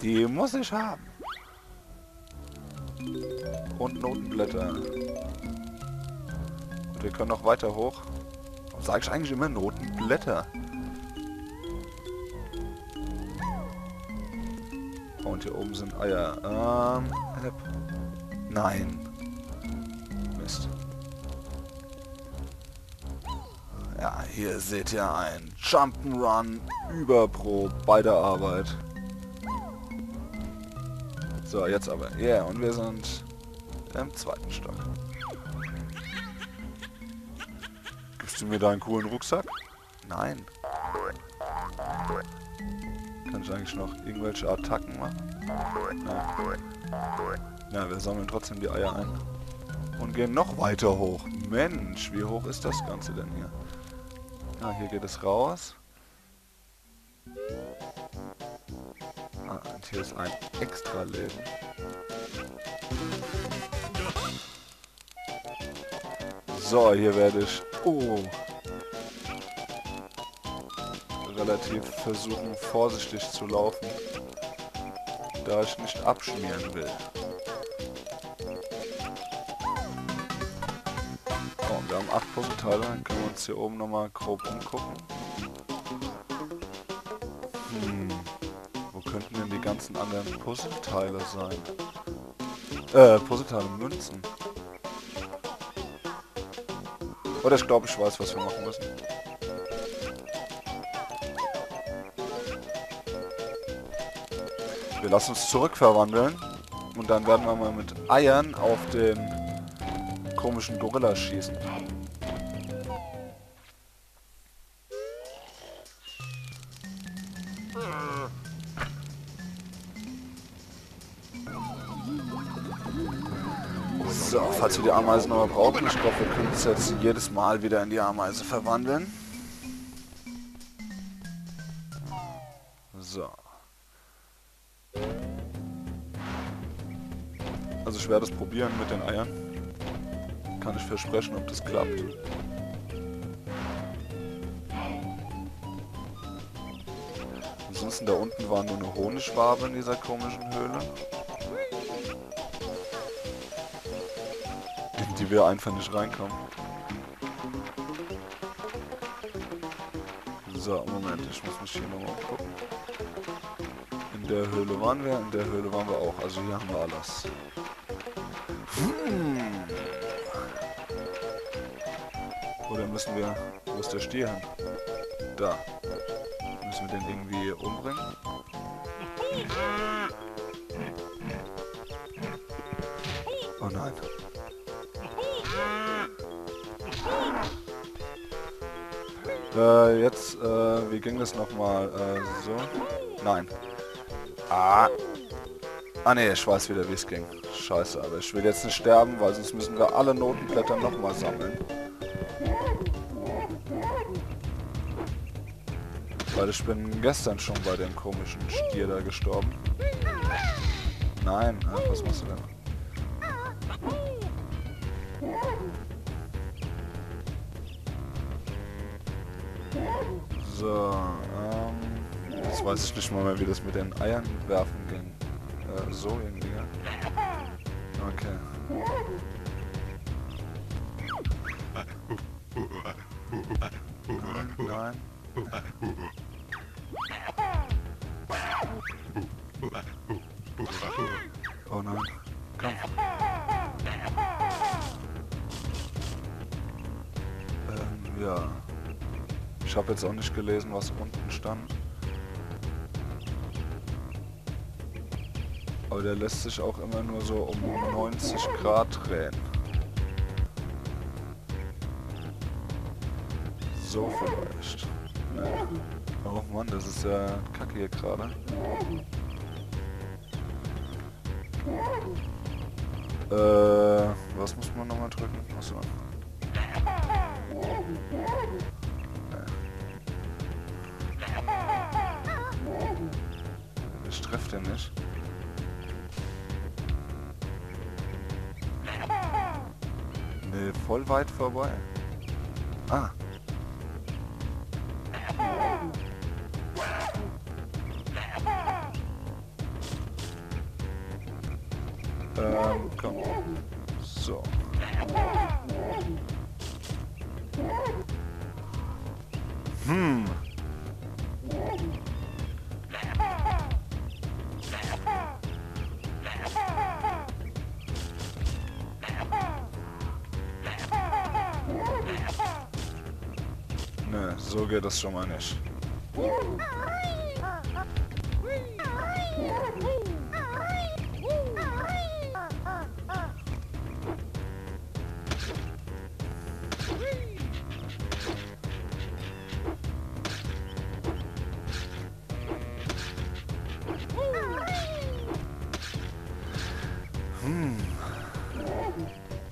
Die muss ich haben. Und Notenblätter. Und wir können noch weiter hoch. Sag ich eigentlich immer Notenblätter? Und hier oben sind Eier. Ähm, Nein. Mist. Ja, hier seht ihr ein Jump'n'Run Überpro bei der Arbeit. So, jetzt aber. Ja, yeah, und wir sind im zweiten Stock. Gibst du mir da einen coolen Rucksack? Nein. Kann ich eigentlich noch irgendwelche Attacken machen? Nein. Ja, wir sammeln trotzdem die Eier ein. Und gehen noch weiter hoch. Mensch, wie hoch ist das Ganze denn hier? Ah, hier geht es raus. Ah, und hier ist ein extra Leben. So, hier werde ich... Oh. Relativ versuchen, vorsichtig zu laufen. Da ich nicht abschmieren will. Haben acht Puzzleteile, dann können wir uns hier oben nochmal grob umgucken. Hm, wo könnten denn die ganzen anderen Puzzleteile sein? Äh, Puzzleteile, Münzen. Oder ich glaube, ich weiß, was wir machen müssen. Wir lassen uns zurückverwandeln und dann werden wir mal mit Eiern auf den komischen Gorilla schießen. Falls wir die Ameisen nochmal brauchen, ich glaube, wir können uns jetzt jedes Mal wieder in die Ameise verwandeln. So. Also ich werde es probieren mit den Eiern. Kann ich versprechen, ob das klappt. Ansonsten da unten war nur eine Honigwabe in dieser komischen Höhle. Wir einfach nicht reinkommen. So, Moment, ich muss mich hier nochmal gucken. In der Höhle waren wir, in der Höhle waren wir auch. Also hier haben wir alles. Hm. Oder müssen wir... Wo ist der Stier hin? Da. Müssen wir den irgendwie umbringen? Oh nein. Äh, jetzt, äh, wie ging das nochmal? Äh, so? Nein. Ah. Ah ne, ich weiß wieder, wie es ging. Scheiße, aber ich will jetzt nicht sterben, weil sonst müssen wir alle Notenblätter nochmal sammeln. Weil ich bin gestern schon bei dem komischen Stier da gestorben. Nein, ach, was machst du denn? So, ähm, jetzt weiß ich nicht mal mehr, wie das mit den Eiern werfen ging. Äh, so irgendwie, ja. Okay. Nein, nein. Ich habe jetzt auch nicht gelesen, was unten stand. Aber der lässt sich auch immer nur so um 90 Grad drehen. So vielleicht. Ja. Oh Mann, das ist ja kacke hier gerade. Äh, was muss man nochmal drücken? Achso. trifft er mich. Ne, voll weit vorbei. Ah. Ähm, komm. So. Hm. Geht das schon mal nicht. Hm.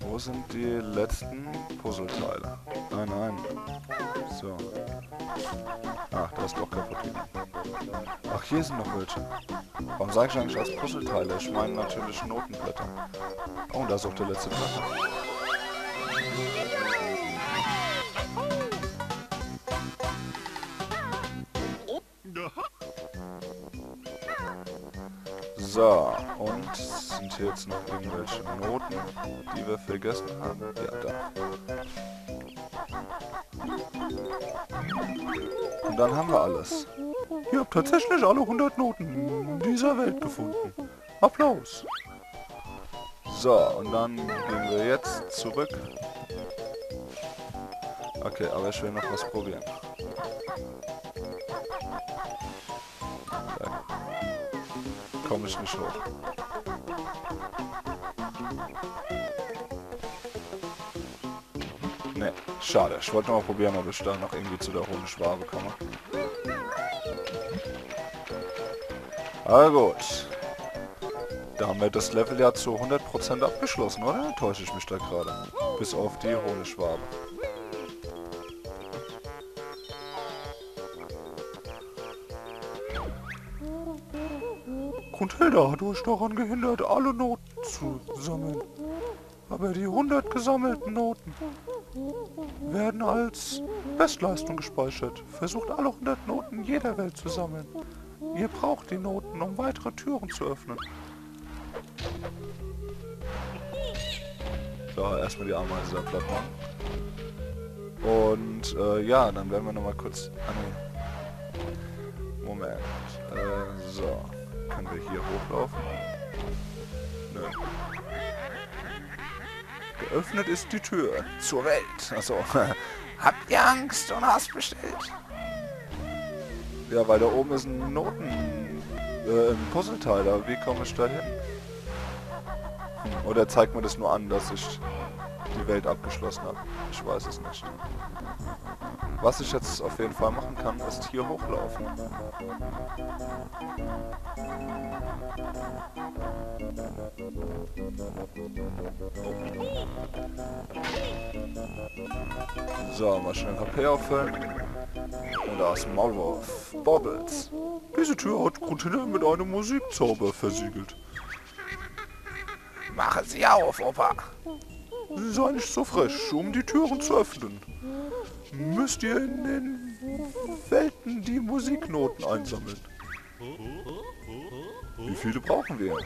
Wo sind die letzten Puzzleteile? Nein, nein. So. Ach, da ist doch kaputt. Ach, hier sind noch welche. Warum sage ich eigentlich als Puzzleteile? Ich meine natürlich Notenblätter. Oh, da ist auch der letzte Blätter. So, und sind hier jetzt noch irgendwelche Noten, die wir vergessen haben? Ja, da. Und dann haben wir alles. Ihr habt tatsächlich alle 100 Noten dieser Welt gefunden. Applaus. So, und dann gehen wir jetzt zurück. Okay, aber ich will noch was probieren. Komme ich nicht hoch. Ne, schade. Ich wollte mal probieren, ob ich da noch irgendwie zu der hohen Schwabe komme. Aber gut. Da haben wir das Level ja zu 100% abgeschlossen, oder? Täusche ich mich da gerade? Bis auf die hohle Schwabe. Grundhilda hat euch daran gehindert, alle Noten zu sammeln. Aber die 100 gesammelten Noten werden als Bestleistung gespeichert. Versucht alle 100 Noten jeder Welt zu sammeln. Ihr braucht die Noten, um weitere Türen zu öffnen. So, erstmal die Ameise platt. Und äh, ja, dann werden wir nochmal kurz... Ah, nee. Moment. Äh, so. Können wir hier hochlaufen? Nö. Geöffnet ist die Tür zur Welt. Achso. Habt ihr Angst und hast bestellt? Ja, weil da oben ist ein Noten... Äh, ein Puzzleteil. Aber wie komme ich da hin? Hm, oder zeigt mir das nur an, dass ich die Welt abgeschlossen habe? Ich weiß es nicht. Was ich jetzt auf jeden Fall machen kann, ist hier hochlaufen. So, mal schnell HP auffüllen. Und da ist Maulwurf. Bobbles. Diese Tür hat Grundhinter mit einem Musikzauber versiegelt. Mache sie auf, Opa. Sei nicht so frisch, um die Türen zu öffnen. Müsst ihr in den Welten die Musiknoten einsammeln. Wie viele brauchen wir?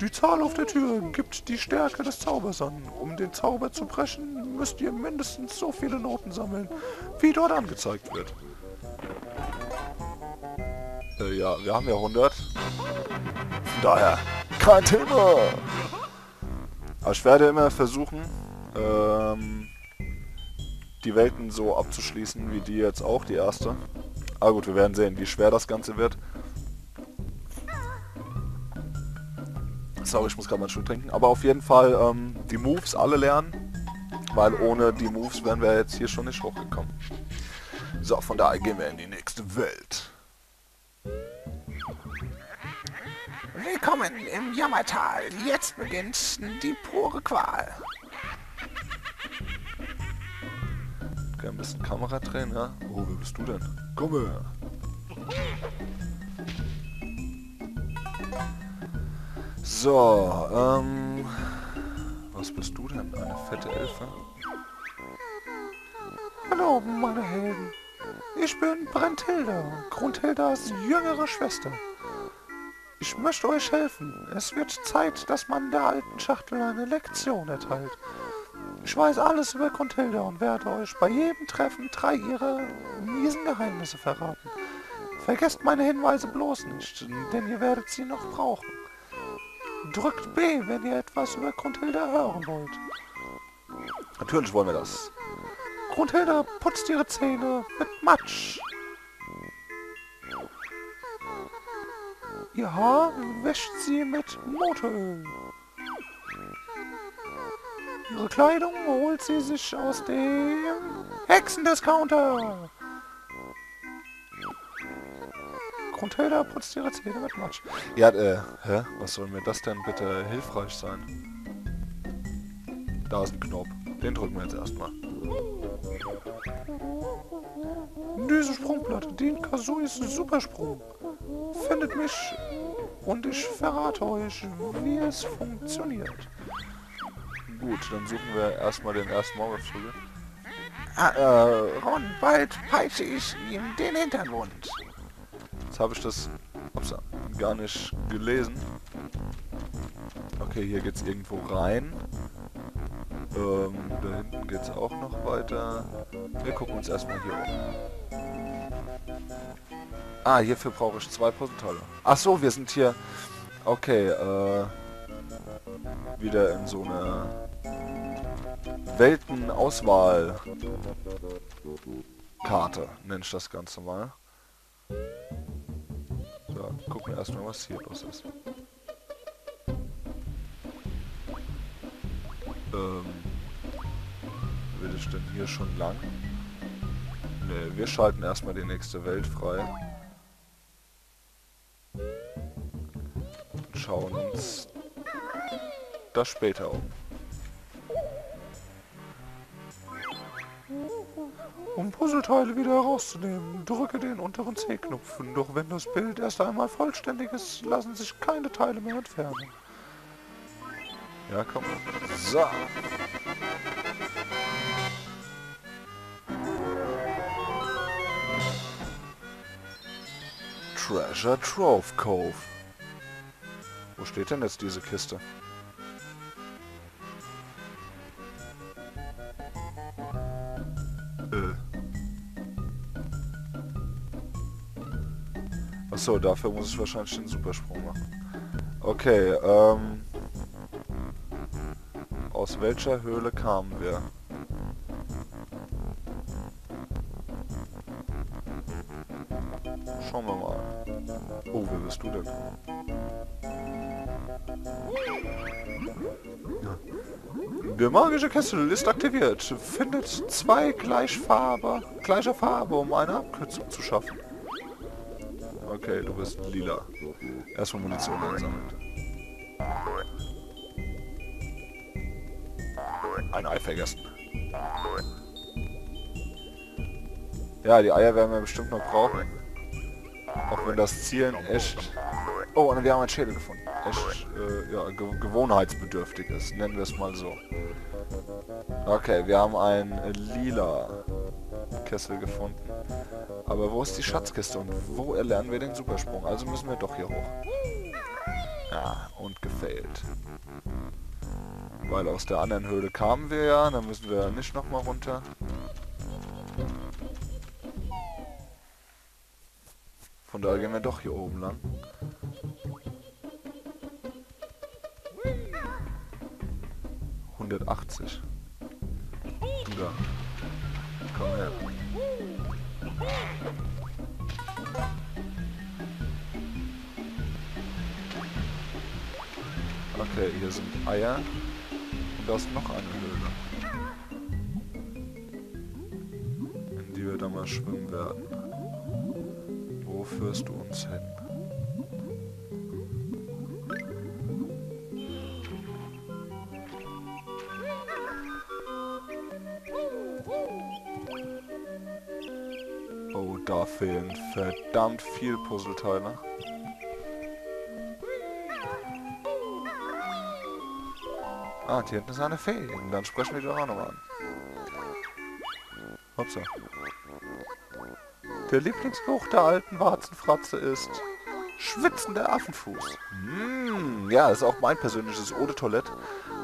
Die Zahl auf der Tür gibt die Stärke des Zaubers an. Um den Zauber zu brechen, müsst ihr mindestens so viele Noten sammeln, wie dort angezeigt wird. Äh, ja, wir haben ja 100. Von daher, kein Thema. Aber ich werde immer versuchen, ähm, die Welten so abzuschließen, wie die jetzt auch, die erste. Aber gut, wir werden sehen, wie schwer das Ganze wird. Sorry, ich muss gerade mal Schluck trinken. Aber auf jeden Fall ähm, die Moves alle lernen. Weil ohne die Moves wären wir jetzt hier schon nicht hochgekommen. So, von daher gehen wir in die nächste Welt. Willkommen im Jammertal. Jetzt beginnt die pure Qual. Okay, ein bisschen Kamera drehen, ja? Oh, wer bist du denn? Komm her. So, ähm... Was bist du denn? Eine fette Elfe? Hallo, meine Helden. Ich bin Brenthilda, Grundhildas jüngere Schwester. Ich möchte euch helfen. Es wird Zeit, dass man der alten Schachtel eine Lektion erteilt. Ich weiß alles über Grundhilda und werde euch bei jedem Treffen drei ihrer miesen Geheimnisse verraten. Vergesst meine Hinweise bloß nicht, denn ihr werdet sie noch brauchen. Drückt B, wenn ihr etwas über Grundhilda hören wollt. Natürlich wollen wir das. Grundhilda putzt ihre Zähne mit Matsch. Ihr Haar wäscht sie mit Motoröl. Ihre Kleidung holt sie sich aus dem Hexendiscounter. Grundhilda putzt ihre Zähne mit Matsch. Ja, äh, hä? Was soll mir das denn bitte hilfreich sein? Da ist ein Knopf. Den drücken wir jetzt erstmal. Diese Sprungplatte dient Kazuis Supersprung. Findet mich und ich verrate euch, wie es funktioniert. Gut, dann suchen wir erstmal den ersten Morgenvögel. Ah, äh, Ron, bald peitsche ich ihm den Hintern wund. Jetzt habe ich das upsa, gar nicht gelesen. Okay, hier geht's irgendwo rein. Ähm, da hinten geht's auch noch weiter. Wir gucken uns erstmal hier um. Ah, hierfür brauche ich zwei Puzzleteile. Ach so, wir sind hier... Okay, äh... Wieder in so einer... Weltenauswahl... Karte, nenne ich das Ganze mal. So, gucken wir erstmal, was hier los ist. Ähm, will ich denn hier schon lang? Ne, wir schalten erstmal die nächste Welt frei. Schauen uns das später um. Um Puzzleteile wieder herauszunehmen, drücke den unteren C-Knopf. Doch wenn das Bild erst einmal vollständig ist, lassen sich keine Teile mehr entfernen. Ja, komm. So. Treasure Trove Cove. Steht denn jetzt diese Kiste? Äh. Achso, dafür muss ich wahrscheinlich den Supersprung machen. Okay, ähm... Aus welcher Höhle kamen wir? Schauen wir mal. Oh, wer bist du denn? Der magische Kessel ist aktiviert. Findet zwei Gleichfarbe, gleicher Farbe, um eine Abkürzung zu schaffen. Okay, du bist lila. Erstmal Munition einsammeln. Ein Ei vergessen. Ja, die Eier werden wir bestimmt noch brauchen. Auch wenn das Zielen echt... Oh, und wir haben einen Schädel gefunden. Äh, ja, ge gewohnheitsbedürftig ist, nennen wir es mal so. Okay, wir haben einen lila Kessel gefunden. Aber wo ist die Schatzkiste und wo erlernen wir den Supersprung? Also müssen wir doch hier hoch. Ja, und gefailt. Weil aus der anderen Höhle kamen wir ja, dann müssen wir nicht nochmal runter. Von daher gehen wir doch hier oben lang. Hundertachtzig. Ja. Komm her. Okay, hier sind Eier. Und da ist noch eine Höhle. In die wir dann mal schwimmen werden. Wo führst du uns hin? Fehlen verdammt viel Puzzleteile. Ah, hier hinten ist eine Fee. Dann sprechen wir die nochmal an. Hopsa. Der Lieblingsgeruch der alten Warzenfratze ist schwitzender Affenfuß. Hm, ja, das ist auch mein persönliches Eau de Toilette.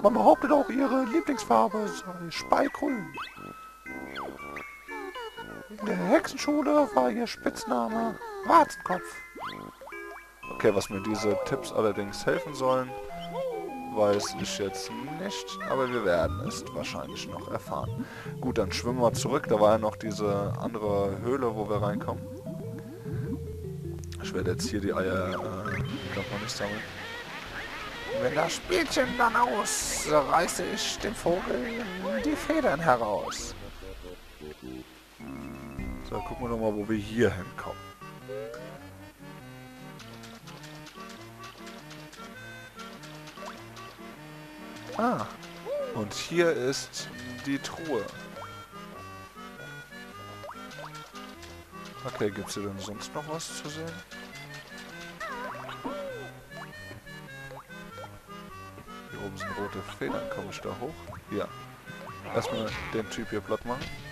Man behauptet auch, ihre Lieblingsfarbe sei Speigrün. In der Hexenschule war ihr Spitzname Warzenkopf. Okay, was mir diese Tipps allerdings helfen sollen, weiß ich jetzt nicht, aber wir werden es wahrscheinlich noch erfahren. Gut, dann schwimmen wir zurück. Da war ja noch diese andere Höhle, wo wir reinkommen. Ich werde jetzt hier die Eier, äh, darf man nicht sammeln. Wenn das Spielchen dann aus, reiße ich dem Vogel die Federn heraus. So, gucken wir noch mal, wo wir hier hinkommen. Ah, und hier ist die Truhe. Okay, gibt es hier denn sonst noch was zu sehen? Hier oben sind rote Federn. Komme ich da hoch? Ja. Erstmal den Typ hier platt machen.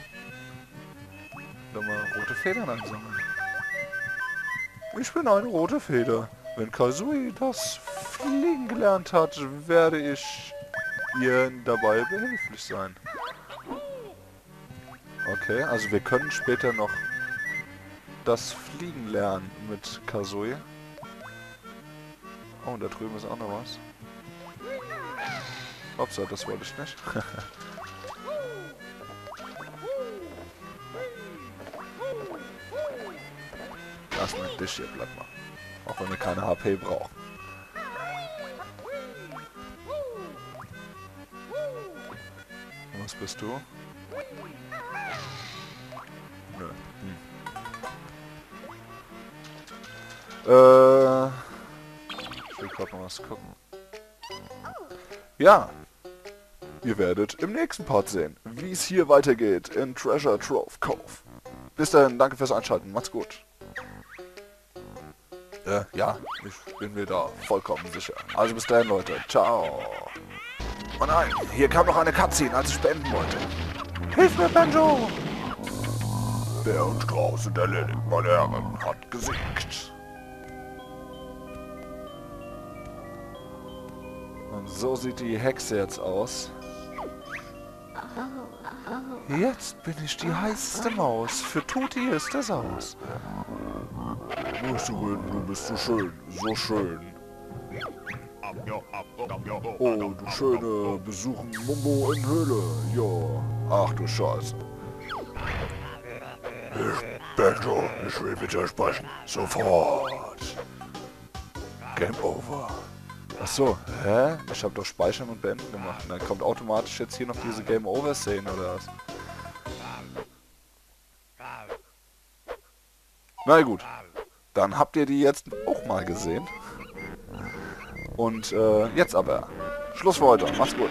Dann mal rote Federn einsammeln. Ich bin eine rote Feder. Wenn Kazui das Fliegen gelernt hat, werde ich ihr dabei behilflich sein. Okay, also wir können später noch das Fliegen lernen mit Kazui. Oh, da drüben ist auch noch was. Upsa, das wollte ich nicht. Lass mal dich hier platt machen. Auch wenn wir keine HP brauchen. Was bist du? Nö. Hm. Äh, ich will gerade noch was gucken. Ja. Ihr werdet im nächsten Part sehen, wie es hier weitergeht in Treasure Trove Cove. Bis dahin, danke fürs Einschalten. Macht's gut. Äh, ja, ich bin mir da vollkommen sicher. Also bis dahin, Leute. Ciao. Oh nein, hier kam noch eine Cutscene, als ich beenden wollte. Hilf mir, Banjo! Der und Strauß sind erledigt, meine Herren, hat gesiegt. Und so sieht die Hexe jetzt aus. Jetzt bin ich die heißeste Maus. Für Tuti ist das aus. Muscherin, du bist so schön, so schön. Oh, du schöne besuchen Mumbo in Höhle. Ja. Ach du Scheiße. Ich, Benjo, ich will mit dir sprechen. Sofort. Game over. Ach so, hä? Ich habe doch Speichern und Beenden gemacht. Und dann kommt automatisch jetzt hier noch diese Game Over Szene oder was? Na gut. Dann habt ihr die jetzt auch mal gesehen. Und äh, jetzt aber. Schluss für heute. Macht's gut.